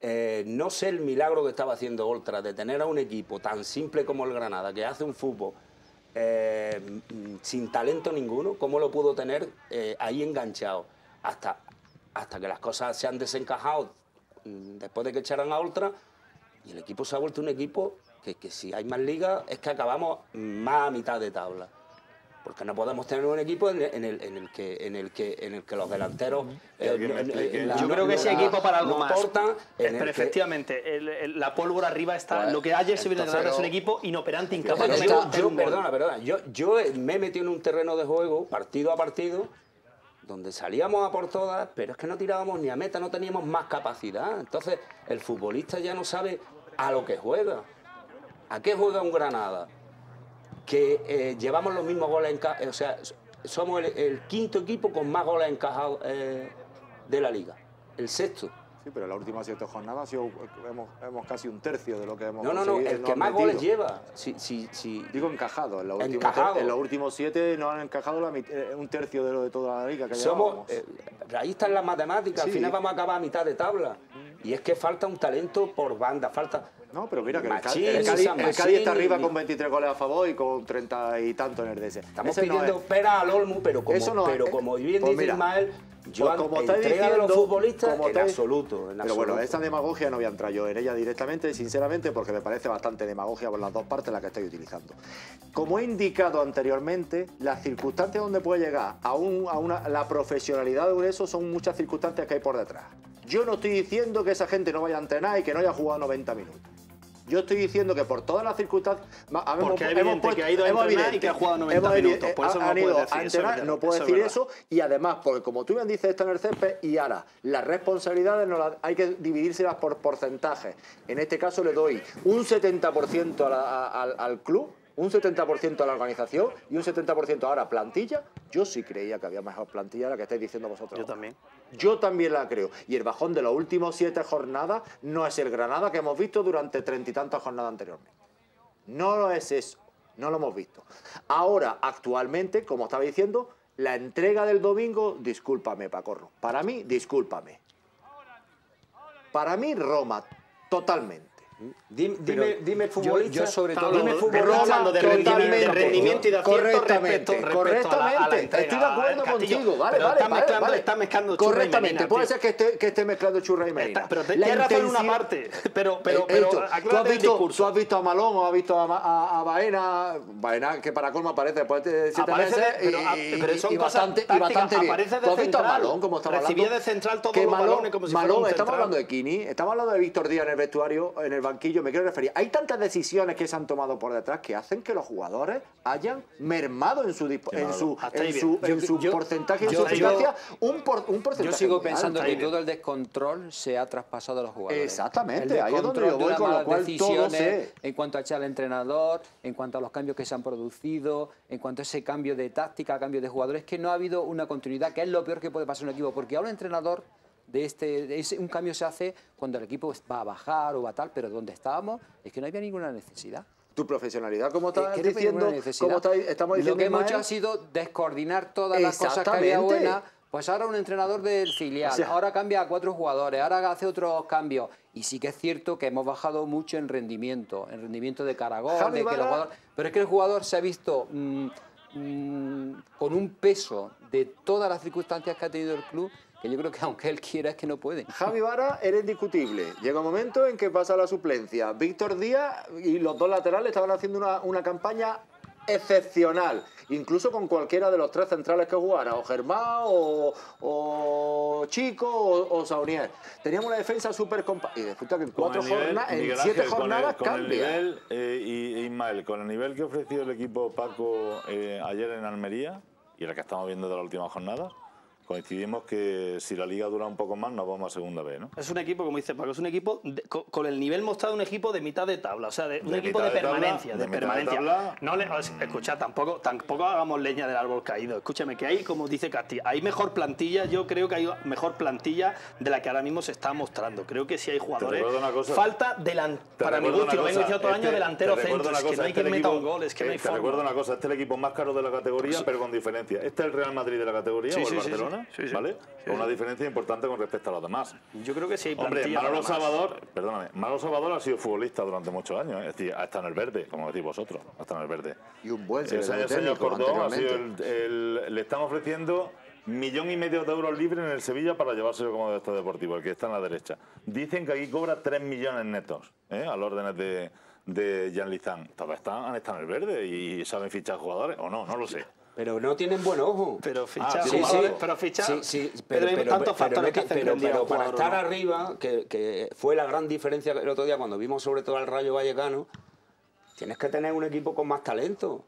eh, no sé el milagro que estaba haciendo Oltra de tener a un equipo tan simple como el Granada, que hace un fútbol eh, sin talento ninguno, ¿cómo lo pudo tener eh, ahí enganchado? Hasta, hasta que las cosas se han desencajado mm, después de que echaran a Oltra y el equipo se ha vuelto un equipo que, que si hay más ligas es que acabamos más a mitad de tabla. Porque no podemos tener un equipo en el, en el- en el que, en, el que, en el que los delanteros... eh, Yo creo que ese equipo para algo no más. aportan, Eh, Pero efectivamente, el- la pólvora arriba está. Pues, lo que ayer se viene Granada es un equipo inoperante, incapaz de yo- perdona, perdona. Yo, yo me he metido en un terreno de juego, partido a partido, donde salíamos a por todas, pero es que no tirábamos ni a meta, no teníamos más capacidad. Entonces, el futbolista ya no sabe a lo que juega. ¿A qué juega un Granada? Que eh, llevamos los mismos goles encajados, o sea, somos el, el quinto equipo con más goles encajados eh, de la liga. El sexto. Sí, pero en las últimas siete jornadas ha sido- hemos, hemos casi un tercio de lo que hemos No, no, no, el que más metido. goles lleva. Si, si, si, Digo encajado, en Encajado. en los últimos siete no han encajado la eh, un tercio de lo de toda la liga que Somos, eh, ahí están las matemáticas, al Sí. final vamos a acabar a mitad de tabla. Y es que falta un talento por banda, falta... No, pero mira que el, Machín, el Cádiz, el Cádiz está arriba con 23 goles a favor y con 30 y tanto en el DS. Estamos Ese no pidiendo es- pera al Olmo, pero como, no es- como bien pues dice mira, Ismael, yo pues como estáis entrega de los diciendo, futbolistas como en absoluto, en Pero bueno, esta demagogia no voy a entrar yo en ella directamente, sinceramente, porque me parece bastante demagogia por las dos partes las que estoy utilizando. Como he indicado anteriormente, las circunstancias donde puede llegar a, un- a una, la profesionalidad de un eso son muchas circunstancias que hay por detrás. Yo no estoy diciendo que esa gente no vaya a entrenar y que no haya jugado 90 minutos. Yo estoy diciendo que por todas las circunstancias... hemos- Porque es hemos evidente que ha ido a hemos entrenar y evidente- que ha jugado 90 hemos evi- minutos, por eso no han puedes ido decir, a eso es entrenar, no puedo eso es decir verdad. eso y además, porque como tú bien dices, está en el césped y ahora las responsabilidades no las- hay que dividírselas por porcentajes. En este caso le doy un 70% a la- a- al, al club, un 70% a la organización y un 70% ahora plantilla. Yo sí creía que había mejor plantilla de la que estáis diciendo vosotros. Yo también. Yo también la creo. Y el bajón de los últimos siete jornadas no es el Granada que hemos visto durante treinta y tantas jornadas anteriormente. No lo es eso, no lo hemos visto. Ahora, actualmente, como estaba diciendo, la entrega del domingo, discúlpame, Pacorro. Para mí, discúlpame. Para mí, Roma, totalmente. Dime, dime, dime futbolista. yo sobre todo- dime futbolista hablando de rendimiento, totalmente- de rendimiento y de acierto Correctamente, respecto, respecto correctamente. a la- a la entrega, Estoy de acuerdo Castillo. contigo. Vale, Pero vale, está vale, mezclando, vale. está mezclando churra y Correctamente. Puede tío. ser que esté, que esté mezclando churra y. Está- pero te- La razón una parte, pero, pero, He pero ¿tú, has visto, tú has visto a Malón o has visto a, Ma- a- a Baena, Baena que para colmo aparece después de siete Aparece de- meses pero, y, pero son y cosas bastante, y bastante bien. Aparece de ¿Tú has visto a central. Malón como estamos Recibía hablando? de central todos los Malón- balones como si fuera Malón, un estamos hablando de Kini, estamos hablando de Víctor Díaz en el vestuario, en el banquillo, me quiero referir. Hay tantas decisiones que se han tomado por detrás que hacen que los jugadores hayan mermado en su, en su, en su, en su yo- porcentaje y yo- su eficacia un, por- un porcentaje. Yo sigo pensando que todo el descontrol se ha traspasado a los jugadores. Exactamente, El ahí es donde yo voy, con lo cual todo decisiones sé. en cuanto a echar al entrenador, en cuanto a los cambios que se han producido, en cuanto a ese cambio de táctica, cambio de jugadores, que no ha habido una continuidad, que es lo peor que puede pasar en un equipo, porque ahora un entrenador de este, de ese- un cambio se hace cuando el equipo va a bajar o va a tal, pero donde estábamos es que no había ninguna necesidad. Tu profesionalidad, como estás que no había diciendo, como está- estamos Lo que hemos hecho ha sido descoordinar todas las cosas que había buenas Pues ahora un entrenador del filial, O sea- ahora cambia a cuatro jugadores, ahora hace otros cambios. Y sí que es cierto que hemos bajado mucho en rendimiento, en rendimiento de cara a gol, Javi de que los Vara- jugadores- Pero es que el jugador se ha visto mm, mm, con un peso de todas las circunstancias que ha tenido el club, que yo creo que aunque él quiera es que no puede. Javi Vara era indiscutible. Llega un momento en que pasa la suplencia. Víctor Díaz y los dos laterales estaban haciendo una, una campaña excepcional. Incluso con cualquiera de los tres centrales que jugara, o Germán, o, o Chico, o, o Saunier. Teníamos una defensa súper compa... Y resulta que en cuatro nivel, jornadas, en siete Ángel, con el- jornadas con el cambia. nivel, eh, y, Ismael, con el nivel que ofreció el equipo Paco eh, ayer en Almería y el que estamos viendo de la última jornada, coincidimos que si la liga dura un poco más nos vamos a segunda vez, ¿no? Es un equipo, como dice Paco, es un equipo de- co- con, el nivel mostrado, un equipo de mitad de tabla, o sea, de, un De equipo de tabla, permanencia, de permanencia. tabla. No le, escucha, tampoco, tampoco hagamos leña del árbol caído. Escúchame, que hay, como dice Castilla, hay mejor plantilla, yo creo que hay mejor plantilla de la que ahora mismo se está mostrando. Creo que sí hay jugadores. cosa. Falta delan- Te para mi gusto, y lo una vengo cosa, diciendo todo el año, este- delantero te centro. Es que no hay este quien meta un gol, es que no hay Te forma. recuerdo una cosa, este es el equipo más caro de la categoría, pero con diferencia. Este es el Real Madrid de la categoría, Sí, o el sí, sí. Barcelona, Sí, sí. ¿vale? Sí, una diferencia importante con respecto a los demás. Yo creo que sí Hombre. Manolo. Salvador, perdóname, Manolo Salvador ha sido futbolista durante muchos años, ¿eh? es decir, ha estado en el verde, como decís vosotros, ha estado en el verde. Y un buen El secretario señor, señor técnico Cordón ha sido anteriormente. el, el- le están ofreciendo millón y medio de euros libres en el Sevilla para llevárselo como director deportivo, el que está en la derecha. Dicen que aquí cobra 3 millones netos, ¿eh? al órdenes de, de Jan Lizán. Todavía están, han estado en el verde y saben fichar jugadores, o no, no lo sé. Pero no tienen buen ojo. Pero fichar Ah, sí, sí. pero fichar. Sí, sí, pero, pero, hay pero- tantos factores que hacen pero- para estar arriba, que, que fue la gran diferencia el otro día cuando vimos sobre todo al Rayo Vallecano, tienes que tener un equipo con más talento.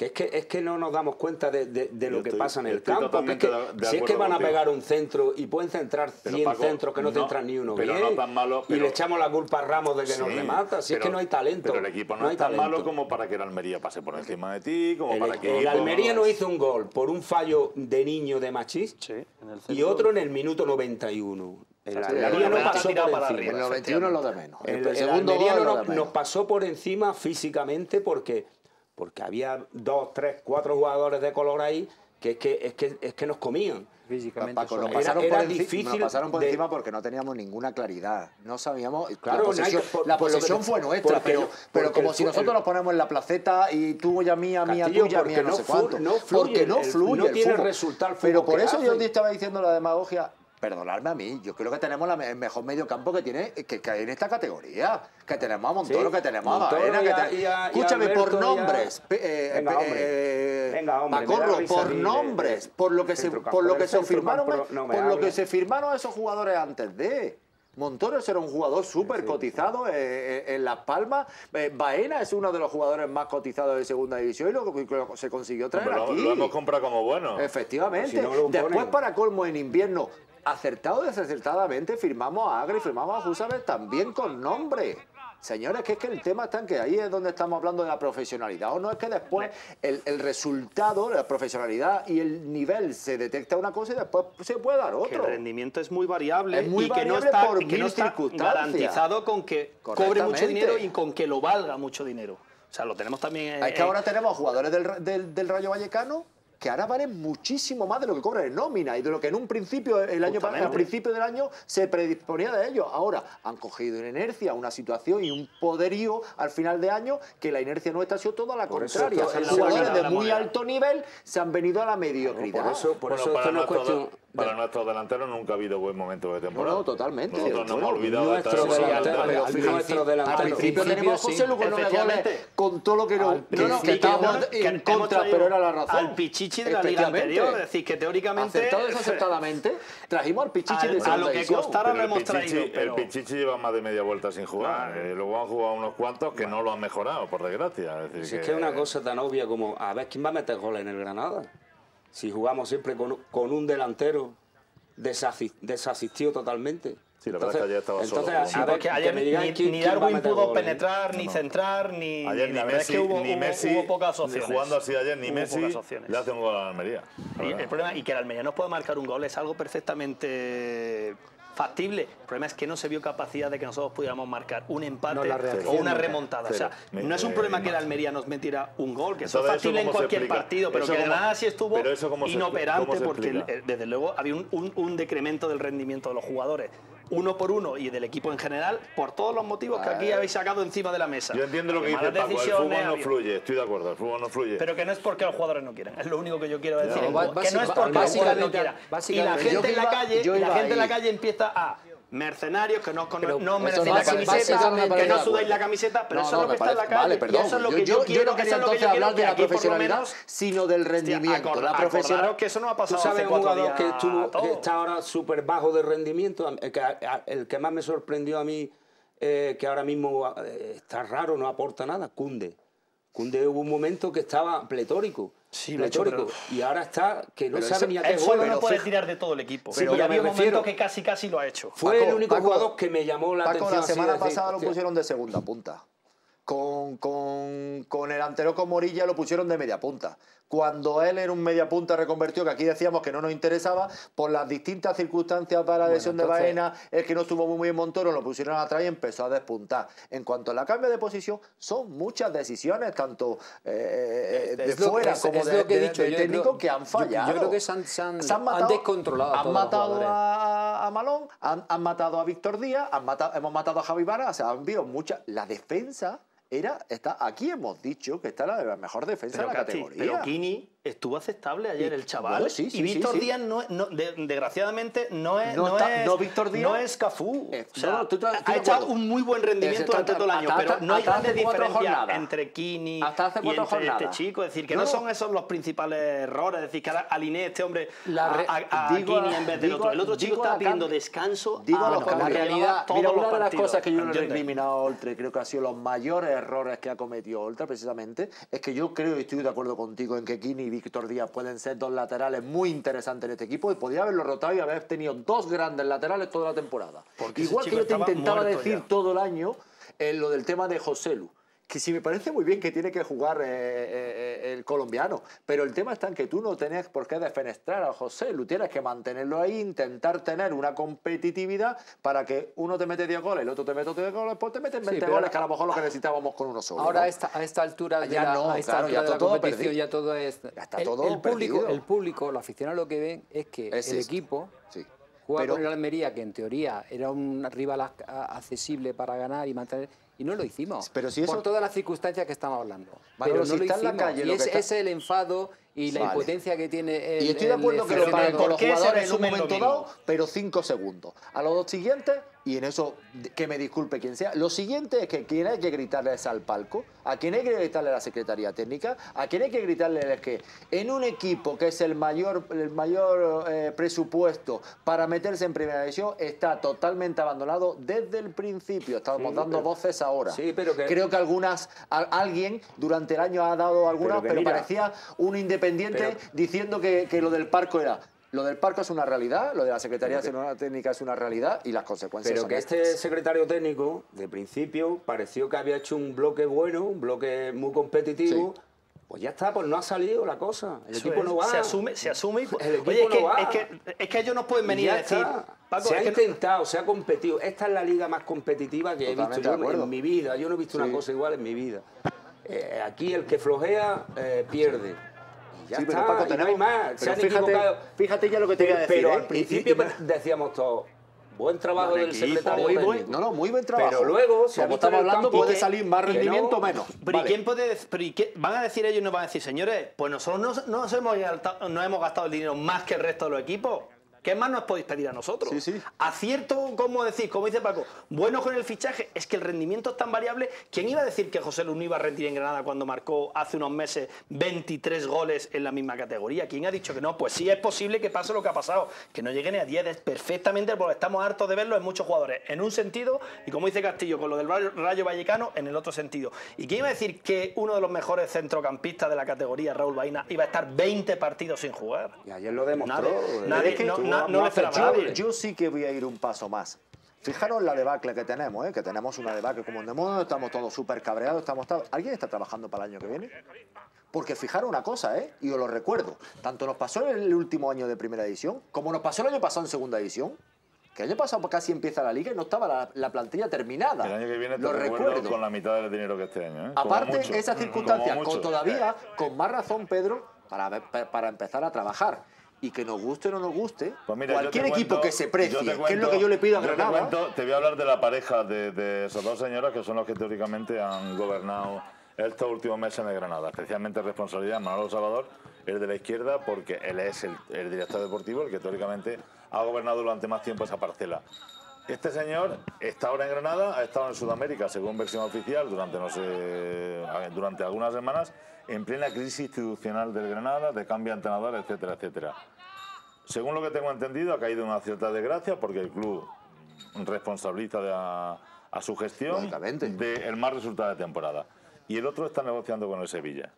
Que es que, es que no nos damos cuenta de, de- lo que estoy- pasa en el campo. Que es que, totalmente de- de si es que van a pegar un centro y pueden centrar Pero, 100 Paco, centros que no, te no, entran ni uno pero bien. no tan malo, y le echamos la culpa a Ramos de que nos Sí, remata. Si es que no hay talento. Pero el equipo no, hay es tan talento. malo como para que el Almería pase por encima de ti, como El, para que... el Almería no hizo un gol por un fallo de niño de Machís Sí, en el y otro en el minuto 91. El Almería no pasó por para encima. El 91 es lo de menos. El, El, el segundo Almería no nos, nos pasó por encima físicamente porque, porque había dos, tres, cuatro jugadores de color ahí que es que, es que, es que nos comían. Físicamente Paco, son- nos Era- pasaron, era por, difícil nos pasaron por de- encima porque no teníamos ninguna claridad. No sabíamos. Claro, la posesión, no que- la que fue nuestra, porque- pero, pero como el si nosotros el- nos ponemos en la placeta y tú ya mía, mía, Castillo, tuya, porque mía, no, no sé cuánto. no fluye porque no el- fluye. no el tiene fútbol. resultado el Pero por eso yo te estaba diciendo la demagogia. Perdonadme a mí, yo creo que tenemos la el mejor medio campo que tiene que, que hay en esta categoría. Que tenemos a Montoro, Sí, que tenemos a Baena, que a- te- y a- y a Escúchame, por Alberto nombres. eh, Venga, hombre. eh, Venga, hombre, risa por de- nombres, de- por lo que se, centrocampo, por lo del que se firmaron, no por lo que se firmaron esos jugadores antes de. Montoro era un jugador súper cotizado eh, eh, en Las Palmas. Eh, Baena es uno de los jugadores más cotizados de segunda división y lo, lo- se consiguió traer Hombre, aquí. lo hemos comprado como bueno. Efectivamente. Si no lo Después, ponen. para colmo, en invierno, acertado o desacertadamente, firmamos a Agri, firmamos a Jusabel también con nombre. Señores, que es que el tema está en que ahí es donde estamos hablando de la profesionalidad. O no es que después el, el resultado, la profesionalidad y el nivel se detecta una cosa y después se puede dar que el otro. rendimiento es muy variable Es muy y que no está, por y que no está garantizado con que cobre mucho dinero y con que lo valga mucho dinero. O sea, lo tenemos también... Es que ahora tenemos jugadores del, del- del Rayo Vallecano que ahora valen muchísimo más de lo que cobran en nómina y de lo que en un principio, el año, Justamente. al principio del año, se predisponía de ellos. Ahora han cogido una inercia, una situación y un poderío al final de año que la inercia nuestra ha sido toda la Por contraria. jugadores de muy alto nivel se han venido a la mediocridad. Por eso, por Bueno, eso esto no es cuestión... para de- nuestros delanteros nunca ha habido buen momento de temporada. No, no, totalmente. Nosotros no hemos olvidado de nuestro delantero, al fíjate, nuestro delantero. Al principio principio, José Lu con todo lo que no, no, no, que estábamos que en contra, pero era la razón. Al Pichichi de la liga anterior, es decir, que teóricamente... Acertado desacertadamente, trajimos al Pichichi Al- de a lo que costara lo el hemos Pichichi, traído, pero- el Pichichi lleva más de media vuelta sin jugar. Eh, luego han jugado unos cuantos que no lo han mejorado, por desgracia. Es decir, Si es que es una cosa tan obvia como, a ver, ¿quién va a meter goles en el Granada? Si jugamos siempre con, con un delantero desasi- desasistido totalmente. Sí, la verdad es que ayer estaba solo. entonces, Sí, a Sí, ver, porque que ayer ni, Darwin pudo goles. penetrar, ni centrar, ni... Ayer ni- ni la verdad Messi, es que hubo, ni Messi hubo pocas opciones. jugando así ayer, ni Hubo Messi pocas opciones. le hace un gol a la Almería. la Y verdad. el problema, y que el Almería nos pueda marcar un gol es algo perfectamente factible. El problema es que no se vio capacidad de que nosotros pudiéramos marcar un empate No, o una remontada. O sea, no es un Eh, problema que el Almería nos metiera un gol, que eso es Entonces, ¿eso factible en cualquier partido, pero ¿Eso que cómo- Granada sí estuvo inoperante se porque eh, desde luego había un, un- un decremento del rendimiento de los jugadores. Uno por uno y del equipo en general, por todos los motivos que aquí habéis sacado encima de la mesa. Yo entiendo lo que dice Paco, el fútbol no fluye, estoy de acuerdo, el fútbol no fluye. pero que no es porque los jugadores no quieran, es lo único que yo quiero decir. No, que no es porque los jugadores no quieran. Y la gente en la calle, la gente en la calle empieza a mercenarios que no, Pero no no la camiseta, que parece no sudáis la camiseta, pero No, eso no, es lo que me está en la parece- calle. Vale, y perdón. eso es lo yo, que yo- yo yo quiero, no quería entonces quiero hablar de la profesionalidad, sino del rendimiento. Hostia, la profesionalidad. que eso no ha Tú pasado sabes hace un cuatro jugador que, estuvo, que está ahora súper bajo de rendimiento, el que, a- el que más me sorprendió a mí, eh, que ahora mismo eh, está raro, no aporta nada, Cunde. Cunde hubo un momento que estaba pletórico. Sí, hecho, pletórico. Y ahora está que no Pero sabe eso- ni a qué juega. no puede tirar de todo el equipo. Sí, pero pero había un refiero- momento que casi casi lo ha hecho. Fue Paco, el único Paco, jugador que me llamó la Paco, atención. la así semana decir, pasada lo pusieron de segunda punta. Con, con, con el antero con Morilla lo pusieron de media punta. Cuando él era un media punta reconvertido, que aquí decíamos que no nos interesaba, por las distintas circunstancias para la lesión entonces- de Baena, el que no estuvo muy bien en Montoro, lo pusieron atrás y empezó a despuntar. En cuanto a la cambio de posición, son muchas decisiones, tanto eh, de Es lo- fuera es- como de, lo que he de- de técnico creo- que han fallado. yo creo que se han- se han- Se han matado- descontrolado a Han matado a, a Malón, han, matado a Víctor Díaz, han matado, hemos matado a Javi Vara, o sea, han habido muchas. La defensa era, está, aquí hemos dicho que está la, mejor defensa Pero, de la categoría. pero Kini estuvo aceptable ayer, Y- el chaval. bueno, sí, sí, y Víctor sí. Díaz, no, no- de- desgraciadamente, no es, No no está- es, no Víctor Díaz. no es Cafú. Eh, o sea, tú estoy ha de echado un muy buen rendimiento Está- durante todo el año, hasta- pero no hay grandes diferencias entre Kini Hasta hace y entre este jornadas. chico. Es decir, que No, son esos los principales errores. Es decir, que alinee este hombre La re- a, a- a digo Kini a- en vez del digo otro. El otro chico está pidiendo descanso. Digo a los lo cambios. que realidad, mira, los una de las cosas que yo no le he recriminado a Oltre, creo que ha sido los mayores errores que ha cometido Oltre precisamente, es que yo creo y estoy de acuerdo contigo en que Kini y Víctor Díaz pueden ser dos laterales muy interesantes en este equipo y podría haberlo rotado y haber tenido dos grandes laterales toda la temporada. Porque Igual que yo te intentaba decir ya. todo el año en lo del tema de Joselu. Que sí me parece muy bien que tiene que jugar eh, eh, eh, el colombiano, pero el tema está en que tú no tenés por qué defenestrar a José Lu, tienes que mantenerlo ahí, intentar tener una competitividad para que uno te mete 10 goles, el otro te mete 10 goles, pues te meten 20 pero- goles, que a lo mejor lo que necesitábamos con uno solo. Ahora ¿no? a esta, a esta altura de Ya la, no, a esta claro, altura ya de la todo competición ya todo es... Ya está el, todo el público, perdido. el público, los aficionados lo que ven es que Es el esto. equipo Sí. juega Pero- con el Almería, que en teoría era un rival accesible para ganar y mantener... Y no lo hicimos. Pero si eso- Por todas las circunstancias que estamos hablando. Pero si no lo está en la hicimos. calle, y lo es, que está- es el enfado y la Vale. impotencia que tiene el Y estoy de el acuerdo que lo ¿por los jugadores en un momento dado, pero cinco segundos. A los dos siguientes, y en eso que me disculpe quien sea, lo siguiente es que quien hay que gritarle es al palco, a quien hay que gritarle a la Secretaría Técnica, a quien hay que gritarle es que en un equipo que es el mayor, el mayor eh, presupuesto para meterse en primera división está totalmente abandonado desde el principio. Estamos Sí, dando pero- voces ahora. Sí, pero que- Creo que algunas, a- alguien durante el año ha dado algunas, Pero que pero, mira, parecía un independiente pero- diciendo que, que lo del parco era. Lo del parco es una realidad, lo de la Secretaría Técnica es una realidad y las consecuencias Pero son que este secretario técnico, de principio, pareció que había hecho un bloque bueno, un bloque muy competitivo. Pues ya está, pues no ha salido la cosa. El Eso equipo es, no va. Se asume, se asume. y- El equipo Oye, es, no que, va. es, que, es que ellos no pueden venir a decir. Paco, se ha que no- intentado, se ha competido. Esta es la liga más competitiva que he visto yo en mi vida. Yo no he visto Sí. una cosa igual en mi vida. Eh, aquí el que flojea eh, pierde. Y ya Sí, pero y no hay más. Se pero han fíjate- equivocado. fíjate ya lo que te pero, voy a decir, Pero ¿eh? al Y- principio y- y- decíamos todos, buen trabajo del secretario Muy buen, no, no, muy buen trabajo. Pero luego ha como estamos hablando, campo puede que- salir más rendimiento o menos. Pero ¿y Vale. quién puede pero ¿y qué- van a decir ellos y nos van a decir, señores, pues nosotros no, no nos hemos no hemos gastado el dinero más que el resto de los equipos. ¿Qué más nos podéis pedir a nosotros? Sí, sí. Acierto, como decir, como dice Paco, bueno con el fichaje, es que el rendimiento es tan variable. ¿Quién iba a decir que José Luis no iba a rendir en Granada cuando marcó hace unos meses 23 goles en la misma categoría? ¿Quién ha dicho que no? Pues sí es posible que pase lo que ha pasado, que no llegue ni a 10, es perfectamente, porque estamos hartos de verlo en muchos jugadores, en un sentido, y como dice Castillo, con lo del Rayo, Vallecano, en el otro sentido. ¿Y quién iba a decir que uno de los mejores centrocampistas de la categoría, Raúl Baina, iba a estar 20 partidos sin jugar? Y ayer lo demostró. Nadie- no- no le nadie. Yo sí que voy a ir un paso más. Fijaros la debacle que tenemos, ¿eh? que tenemos una debacle como en mundo, estamos todos súper cabreados, estamos todos- ¿Alguien está trabajando para el año que viene? Porque fijaros una cosa, ¿eh? y os lo recuerdo, tanto nos pasó en el último año de primera edición, como nos pasó el año pasado en segunda edición. Que el año pasado casi empieza la liga y no estaba la, la plantilla terminada. El año que viene te Lo recuerdo, recuerdo. con la mitad del dinero que este año. ¿eh? Aparte, mucho. esa circunstancia, Como con todavía con más razón, Pedro, para, para empezar a trabajar. Y que nos guste o no nos guste, Pues mira, cualquier equipo cuento- que se precie, te que es lo cuento- que yo le pido a yo te Granada. cuento- Te, voy a hablar de la pareja de, de esas dos señoras que son los que teóricamente han gobernado estos últimos meses en el Granada. Especialmente responsabilidad de Manolo Salvador, el de la izquierda, porque él es el, el director deportivo, el que teóricamente ha gobernado durante más tiempo esa parcela. Este señor está ahora en Granada, ha estado en Sudamérica, según versión oficial, durante, no sé, durante algunas semanas, en plena crisis institucional del Granada, de cambio de entrenador, etcétera, etcétera. Según lo que tengo entendido, ha caído una cierta desgracia porque el club responsabiliza de a, a su gestión del mal resultado de temporada. Y el otro está negociando con el Sevilla.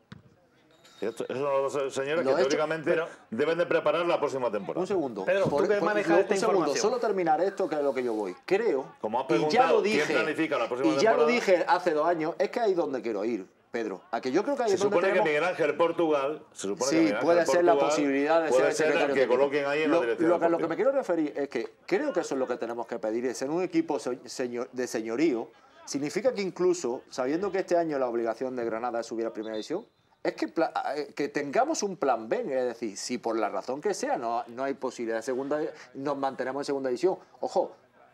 Esos son los dos señores Lo que he hecho, teóricamente pero- deben de preparar la próxima temporada. Un segundo. Pedro, tú que manejas esta un segundo, información. solo terminar esto, que es lo que yo voy. Creo, Como has y ya preguntado, lo ¿quién dije, planifica la próxima y ya lo dije hace dos años, es que ahí es donde quiero ir, Pedro. A que yo creo que ahí Se supone tenemos... que Miguel Ángel Portugal, se supone Sí, que Miguel Ángel puede ser la posibilidad de puede ser ser el que coloquen ahí en la lo, dirección lo que, lo que me quiero referir es que creo que eso es lo que tenemos que pedir, es ser un equipo se- señor- de señorío. Significa que incluso, sabiendo que este año la obligación de Granada es subir a Primera División, es que, eh, que tengamos un plan B, es decir, si por la razón que sea no, no hay posibilidad de segunda, nos mantenemos en Segunda División. Ojo,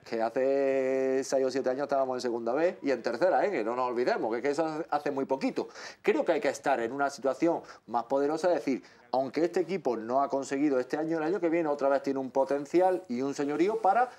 que hace 6 o 7 años estábamos en segunda B y en tercera, ¿eh? que no nos olvidemos, que, que eso hace muy poquito. Creo que hay que estar en una situación más poderosa, es decir, aunque este equipo no ha conseguido este año, el año que viene otra vez tiene un potencial y un señorío para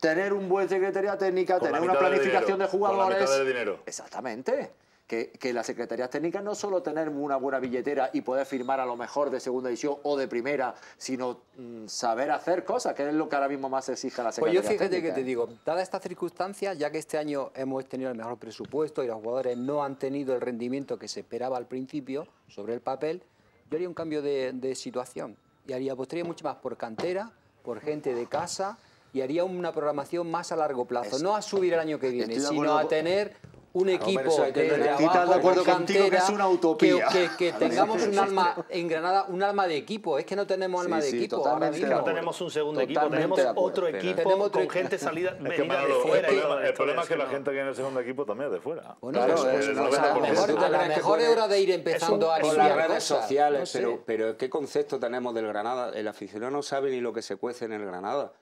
tener un buen secretaría técnica, Con tener una planificación dinero, de con la jugadores. mitad del dinero. Exactamente. Que, que las secretarías técnicas no solo tener una buena billetera y poder firmar a lo mejor de segunda división o de primera, sino mm, saber hacer cosas, que es lo que ahora mismo más exige la Pues secretaría yo fíjate que te digo, dadas estas circunstancias, ya que este año hemos tenido el mejor presupuesto y los jugadores no han tenido el rendimiento que se esperaba al principio sobre el papel, yo haría un cambio de, de situación y haría, apostaría mucho más por cantera, por gente de casa y haría una programación más a largo plazo, no a subir el año que viene, sino a tener un pero equipo eso hay que de, de abajo, de acuerdo con contigo que es una utopía. que, que- que tengamos un alma en Granada, un alma de equipo. Es que no tenemos alma Sí, de sí, equipo. totalmente de. No tenemos un segundo equipo, Totalmente tenemos de acuerdo. otro equipo Tenemos otro con equipo. gente salida, Es que venida de fuera. el problema, el problema es que la gente que viene en el segundo equipo también es de fuera. Bueno, Claro, pues, pues, no a mejor, ¿Tú te a lo crees que mejor es hora de ir empezando a Con las redes sociales, pero, pero ¿qué concepto tenemos del Granada? El aficionado no sabe ni lo que se cuece en el Granada.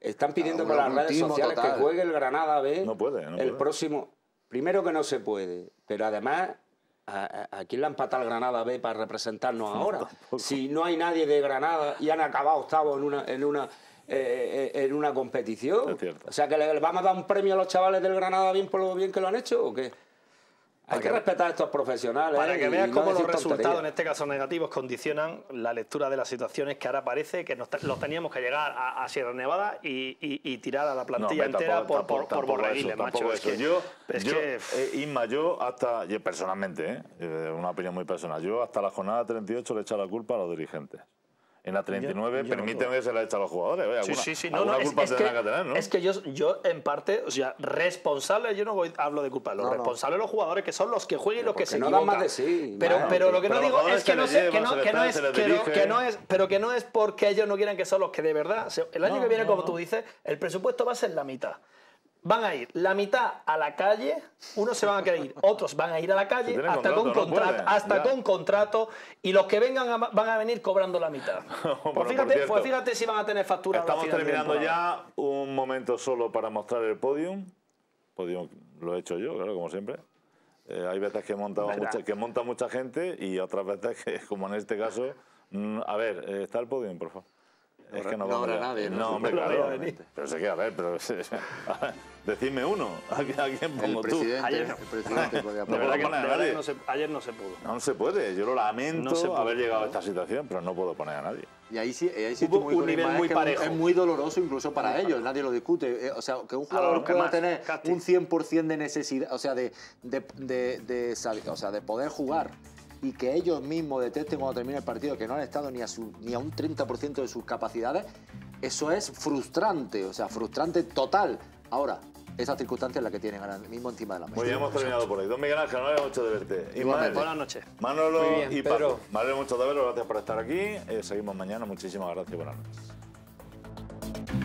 Están pidiendo por las redes sociales que juegue el Granada B. No puede, no el próximo. Primero que no se puede, pero además, ¿a, quién le han patado el Granada B para representarnos ahora? Si no hay nadie de Granada y han acabado octavos en una, en una, eh, eh, en una competición. O sea, que le vamos a dar un premio a los chavales del Granada bien por lo bien que lo han hecho o qué? Hay que respetar a estos profesionales. Para que veas no cómo los resultados, en este caso negativos, condicionan la lectura de las situaciones que ahora parece que nos, los teníamos que llegar a, a Sierra Nevada y, y- y tirar a la plantilla entera tampoco- por, por, tampoco- por tampoco borreguiles, eso, macho. Es que, yo, es yo, que- eh, Isma, yo hasta, yo personalmente, eh, eh, una opinión muy personal, yo hasta la jornada 38 le he echado la culpa a los dirigentes. En la 39, yo no permíteme que se la he echado a los jugadores. oye, Sí, alguna, sí, sí, no, no, es, culpa es tendrán que, que tener, ¿no? es que yo, yo en parte, o sea, responsable, yo no voy- hablo de culpa, los No, no. responsables los jugadores que son los que juegan y los que se equivocan. más de sí, pero, bueno, pero lo que pero no digo es que no, sé, lleva, que no, que no es, que no- dirige. que no es, pero que no es porque ellos no quieran que son los que de verdad, el año No, que viene, no, como no. tú dices, el presupuesto va a ser la mitad. Van a ir la mitad a la calle, unos se van a querer ir, otros van a ir a la calle hasta, con, contrato, no contrato, pueden, hasta con contrato y los que vengan a- van a venir cobrando la mitad. Bueno, pues, fíjate, cierto, pues fíjate si van a tener factura. a la Estamos terminando ya un momento solo para mostrar el podium. Podium lo he hecho yo, claro, como siempre. Eh, hay veces que monta, mucha, que monta mucha gente y otras veces que, como en este caso, mm, a ver, eh, está el podium, por favor. Es que no, no habrá nadie, ¿no? No, hombre, No claro. Pero sé que, a ver, pero decidme uno. ¿A quién, a quién El pongo tú? Ayer no. el presidente podía No De puedo verdad que, poner de verdad no se- ayer no se pudo. No se puede, yo lo lamento No se puede. haber llegado a esta situación, pero no puedo poner a nadie. Y ahí sí, ahí sí Hubo muy un nivel muy es- parejo. Es muy doloroso incluso para ellos, nadie lo discute. Eh, O sea, que un jugador que pueda más, tener Casti. un 100% de necesidad, o sea, de, de, de, de o sea, de poder jugar y que ellos mismos detecten cuando termine el partido que no han estado ni a, su, ni a un 30% de sus capacidades, eso es frustrante, o sea, frustrante total. Ahora, esa circunstancia es la que tienen ahora mismo encima de la mesa. Pues ya hemos terminado por ahí. Don Miguel Ángel, no había mucho de verte. Buenas noches. Manolo Muy bien, y Pedro. Paco. Me alegro mucho de verlo, gracias por estar aquí. Eh, seguimos mañana, muchísimas gracias, buenas noches.